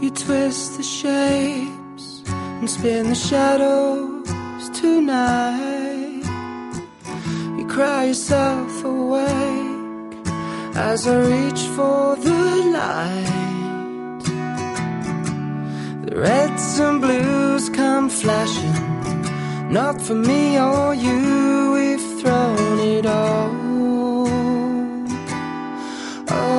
You twist the shapes and spin the shadows tonight. You cry yourself awake as I reach for the light. The reds and blues come flashing, not for me or you. We've thrown it all. Oh.